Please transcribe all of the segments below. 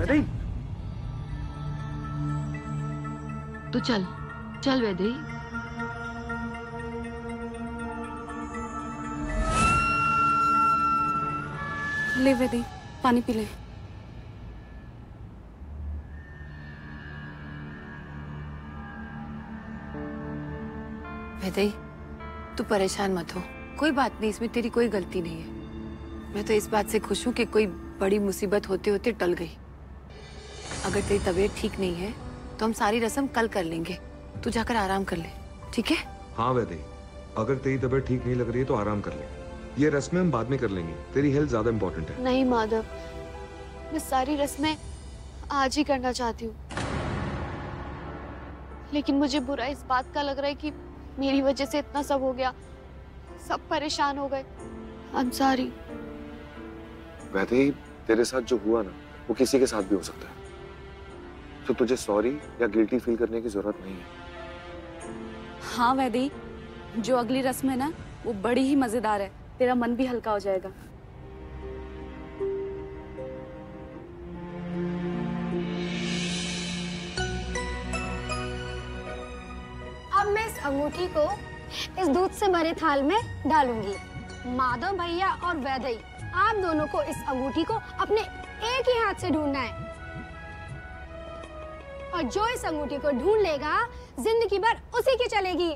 वैदेही तू चल चल वैदेही ले वेदी पानी पी ले। वैदेही तू परेशान मत हो। कोई बात नहीं इसमें तेरी कोई गलती नहीं है। मैं तो इस बात से खुश हूँ कि कोई बड़ी मुसीबत होते होते टल गई। अगर तेरी तबीयत ठीक नहीं है तो हम सारी रस्म कल कर लेंगे। तू जाकर आराम कर ले ठीक है? हाँ वैदेही अगर तेरी तबीयत ठीक नहीं लग रही है तो आराम कर ले। ये रस्में हम बाद में कर लेंगे। तेरी हेल्थ ज़्यादा इंपॉर्टेंट है। नहीं माधव। मैं सारी रस्में आज ही करना चाहती हूँ। लेकिन मुझे बुरा इस बात का लग रहा है कि मेरी वजह से इतना सब हो गया। सब परेशान हो गए। आई एम सॉरी वैदेही तेरे साथ जो हुआ ना वो किसी के साथ भी हो सकता है। तो तुझे सॉरी या गिल्टी फील करने की ज़रूरत नहीं है। हाँ वैदी जो अगली रस्म है ना वो बड़ी ही मज़ेदार है। तेरा मन भी हल्का हो जाएगा। अब मैं इस अंगूठी को इस दूध से भरे थाल में डालूँगी। माधव भैया और वैदई आप दोनों को इस अंगूठी को अपने एक ही हाथ से ढूंढना है। और जो इस अंगूठी को ढूंढ लेगा ज़िंदगी भर उसी की चलेगी।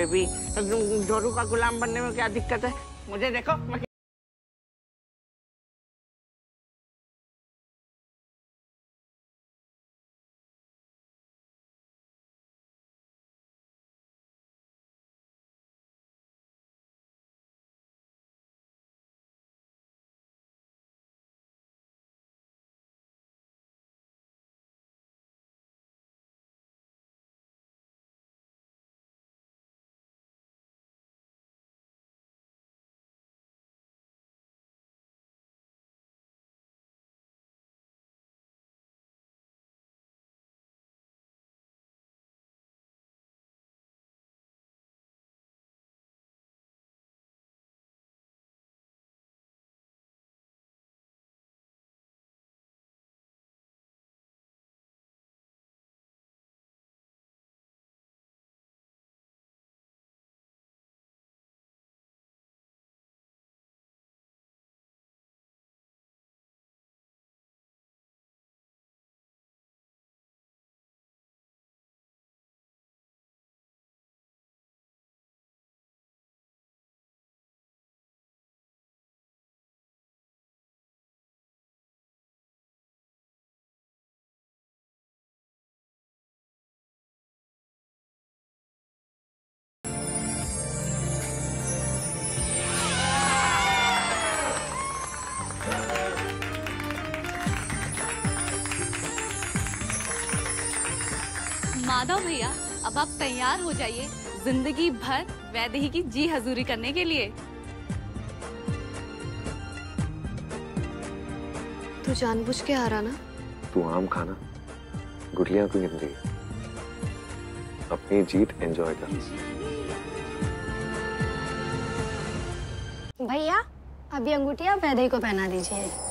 बेबी। जोरू का गुलाम बनने में क्या दिक्कत है? मुझे देखो माधव भैया। अब आप तैयार हो जाइए ज़िंदगी भर वैदेही की जी हजूरी करने के लिए। तू जानबूझ के आ रहा ना? तू आम खाना गुठलियाँ क्यों गिन रही? अपनी जीत एंजॉय कर। भैया अभी अंगूठिया वैदई को पहना दीजिए।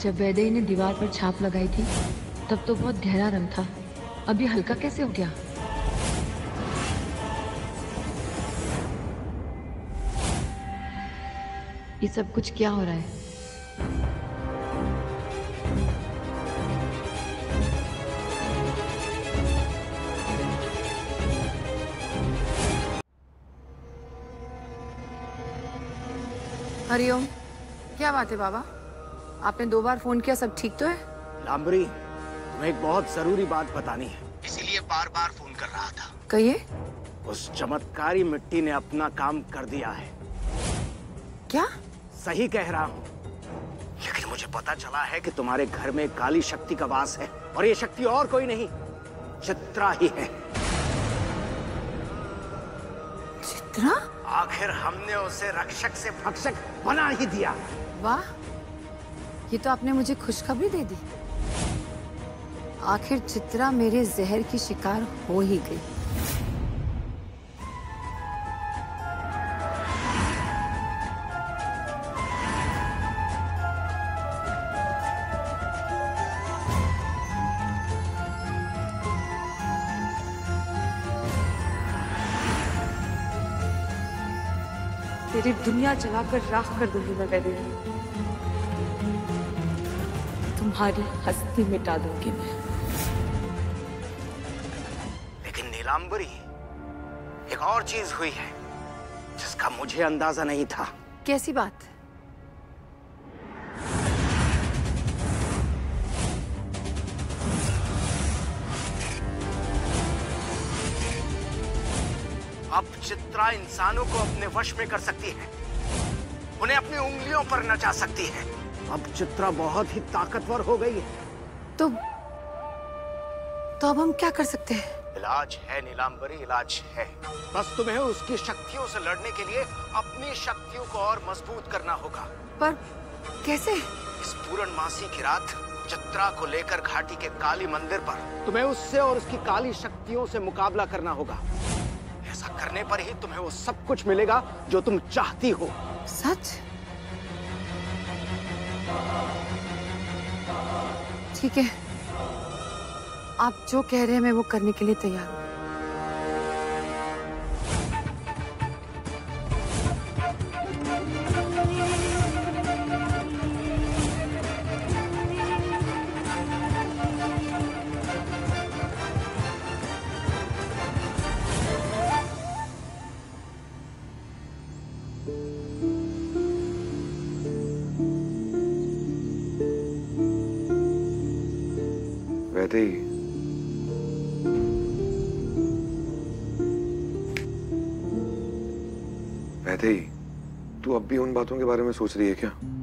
जब वैदेही ने दीवार पर छाप लगाई थी, तब तो बहुत गहरा रंग था। ये हल्का कैसे हो गया? ये सब कुछ क्या हो रहा है? हरिओम, क्या बात है बाबा? आपने दो बार फ़ोन किया सब ठीक तो है? लांबरी तुम्हें एक बहुत ज़रूरी बात बतानी है। इसीलिए बार बार फ़ोन कर रहा था। कहिए। उस चमत्कारी मिट्टी ने अपना काम कर दिया है। क्या? सही कह रहा हूँ। लेकिन मुझे पता चला है कि तुम्हारे घर में काली शक्ति का वास है और ये शक्ति और कोई नहीं चित्रा ही है। चित्रा? आखिर हमने उसे रक्षक से भक्षक बना ही दिया। वाह। ये तो आपने मुझे खुशखबरी दे दी। आखिर चित्रा मेरे जहर की शिकार हो ही गई। तेरी दुनिया जलाकर राख कर दूँगी मैं वैदे तुम्हारी हस्ती मिटा दूँगी मैं। लेकिन नीलांबरी एक और चीज़ हुई है जिसका मुझे अंदाज़ा नहीं था। कैसी बात? अब चित्रा इंसानों को अपने वश में कर सकती है। उन्हें अपनी उंगलियों पर नचा सकती है। अब चित्रा बहुत ही ताकतवर हो गई है। तो तो अब हम क्या कर सकते हैं? इलाज है नीलांबरी इलाज है। बस तुम्हें उसकी शक्तियों से लड़ने के लिए अपनी शक्तियों को और मज़बूत करना होगा। पर कैसे? इस पूर्णमासी की रात चित्रा को लेकर घाटी के काली मंदिर पर। तुम्हें उससे और उसकी काली शक्तियों से मुकाबला करना होगा। ऐसा करने पर ही तुम्हें वो सब कुछ मिलेगा जो तुम चाहती हो। सच? ठीक है। आप जो कह रहे हैं मैं वो करने के लिए तैयार हूँ। वैदेही तू अब भी उन बातों के बारे में सोच रही है क्या?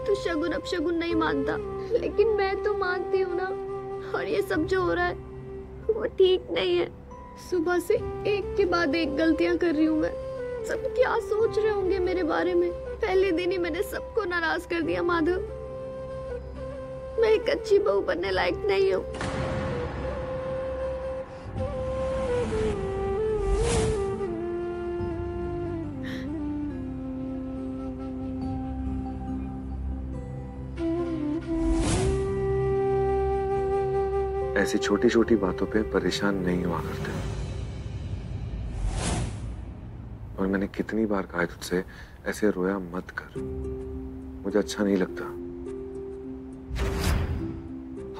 जानती शगुन अब शगुन नहीं मानता, लेकिन मैं तो मानती हूँ ना। और ये सब जो हो रहा है, वो ठीक नहीं है। सुबह से एक के बाद एक गलतियाँ कर रही हूँ मैं। सब क्या सोच रहे होंगे मेरे बारे में? पहले दिन ही मैंने सबको नाराज़ कर दिया, माधव। मैं एक अच्छी बहू बनने लायक नहीं हूँ। ऐसी छोटी छोटी बातों पे परेशान नहीं हुआ करते। और मैंने कितनी बार कहा तुझसे, ऐसे रोया मत कर। मुझे अच्छा नहीं लगता।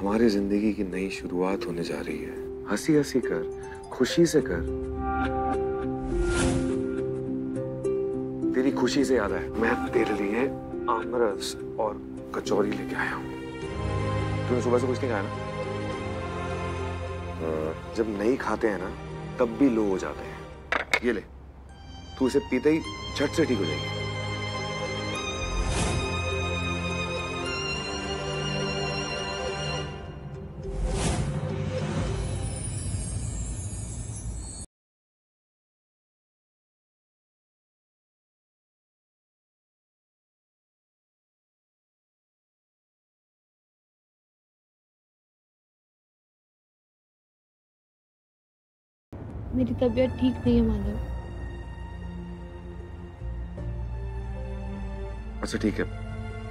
हमारी ज़िंदगी की नई शुरुआत होने जा रही है। हँसी हँसी कर, खुशी से कर। तेरी खुशी से याद है मैं तेरे लिए आमरस और कचौरी लेके आया हूँ। तूने सुबह से कुछ नहीं खाया ना? जब नहीं खाते हैं ना, तब भी लो हो जाते हैं। ये ले, तू इसे पीते ही झट से ठीक हो जाएगी। मेरी तबीयत ठीक नहीं है माधव। अच्छा ठीक है।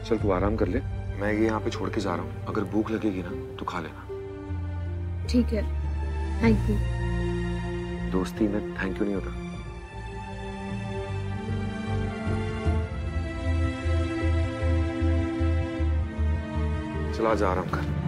चल तू आराम कर ले। मैं ये यहाँ पे छोड़ के जा रहा हूँ। अगर भूख लगेगी ना तो खा लेना। ठीक है। थैंक यू दोस्ती में थैंक यू नहीं होता। चला जा आराम कर।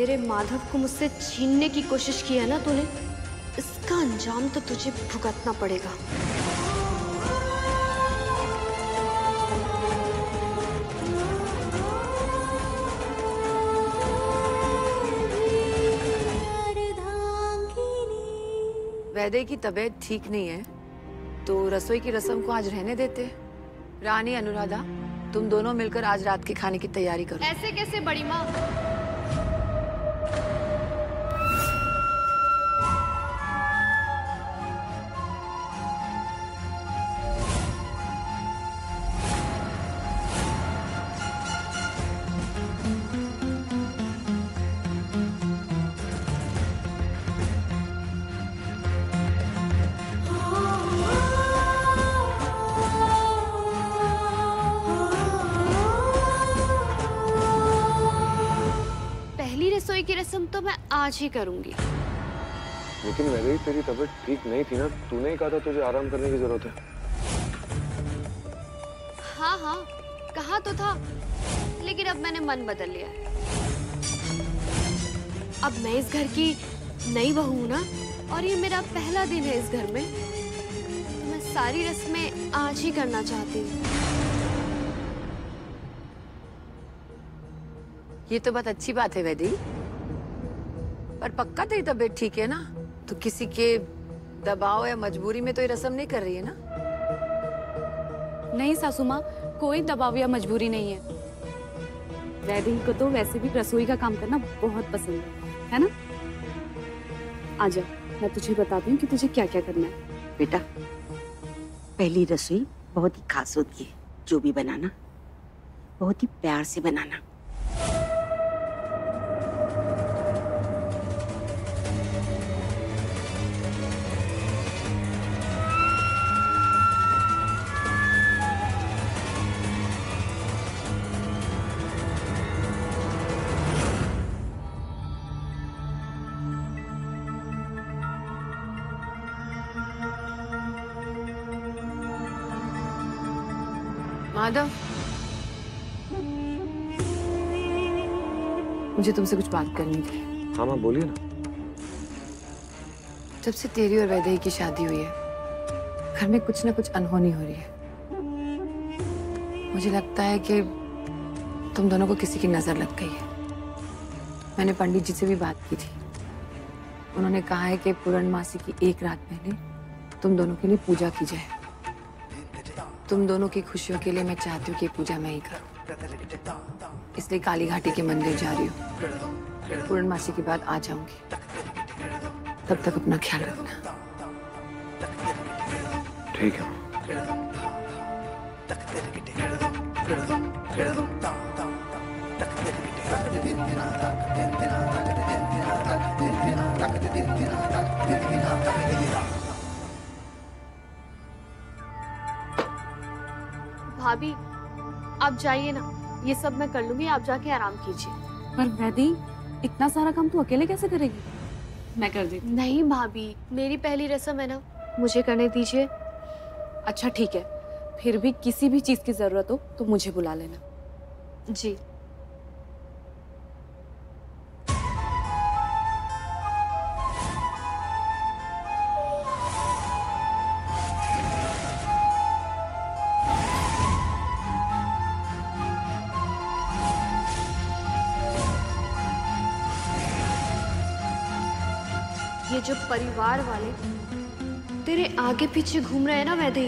मेरे माधव को मुझसे छीनने की कोशिश की है ना तूने? इसका अंजाम तो तुझे भुगतना पड़ेगा। वैदे की तबीयत ठीक नहीं है तो रसोई की रस्म को आज रहने देते। रानी अनुराधा तुम दोनों मिलकर आज रात के खाने की तैयारी करो। ऐसे कैसे बड़ी माँ? ही करूँगी। लेकिन वैसे ही तेरी तबीयत ठीक नहीं थी ना तूने ही कहा था तुझे आराम करने की ज़रूरत है। हाँ हाँ कहा तो था लेकिन अब मैंने मन बदल लिया है। अब मैं इस घर की नई बहू हूँ ना और ये मेरा पहला दिन है इस घर में तो मैं सारी रस्में आज ही करना चाहती हूँ। ये तो बहुत अच्छी बात है वैदी। पर पक्का तेरी तबीयत ठीक है ना? तो किसी के दबाव या मजबूरी में तो ये रस्म नहीं कर रही है ना? नहीं सासू माँ कोई दबाव या मजबूरी नहीं है। वैदेही को तो वैसे भी रसोई का काम करना बहुत पसंद है है ना? आजा मैं तुझे बताती हूँ कि तुझे क्या क्या करना है। बेटा पहली रसोई बहुत ही खास होती है जो भी बनाना बहुत ही प्यार से बनाना। मुझे तुमसे कुछ बात करनी थी। हाँ माँ बोलिए ना। जब से तेरी और वैदेही की शादी हुई है घर में कुछ ना कुछ अनहोनी हो रही है। मुझे लगता है कि तुम दोनों को किसी की नज़र लग गई है। मैंने पंडित जी से भी बात की थी। उन्होंने कहा है कि पूर्णमासी की एक रात पहले तुम दोनों के लिए पूजा की जाए। तुम दोनों की खुशियों के लिए मैं चाहती हूँ कि पूजा मैं ही करूँ। इसलिए काली घाटी के मंदिर जा रही हूँ। पूर्णमासी के बाद आ जाऊँगी। तब तक अपना ख्याल रखना। ठीक है। भाभी आप जाइए ना। ये सब मैं कर लूँगी आप जाके आराम कीजिए। पर वैदी इतना सारा काम तू अकेले कैसे करेगी? मैं कर दी नहीं भाभी मेरी पहली रस्म है ना। मुझे करने दीजिए। अच्छा ठीक है। फिर भी किसी भी चीज़ की ज़रूरत हो तो मुझे बुला लेना। जी। जो परिवार वाले तेरे आगे पीछे घूम रहे हैं ना वैदे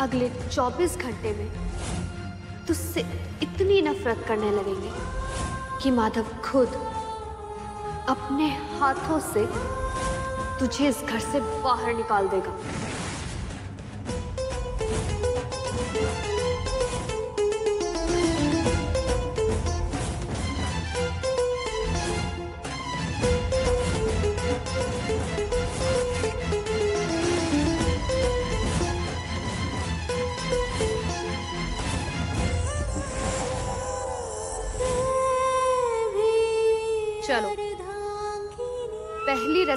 अगले 24 घंटे में, तुझसे इतनी नफरत करने लगेंगे कि माधव खुद अपने हाथों से तुझे इस घर से बाहर निकाल देगा।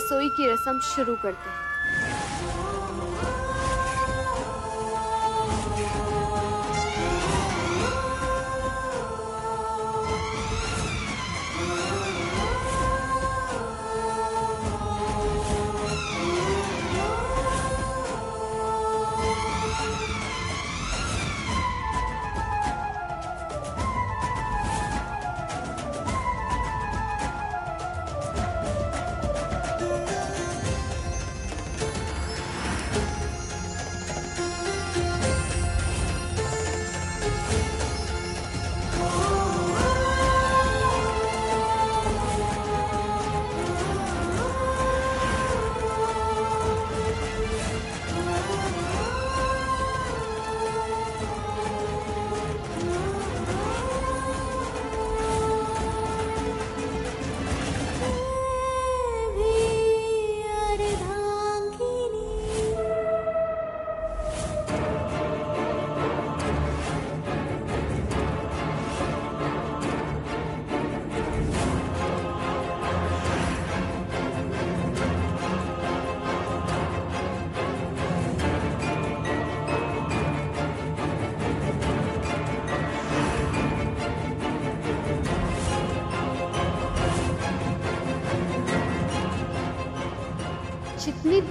रसोई की रस्म शुरू करते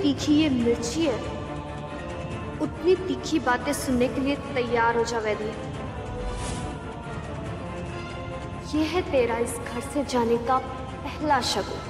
तीखी ये मिर्ची है। उतनी तीखी बातें सुनने के लिए तैयार हो जा वैदी यह है तेरा इस घर से जाने का पहला शगुन।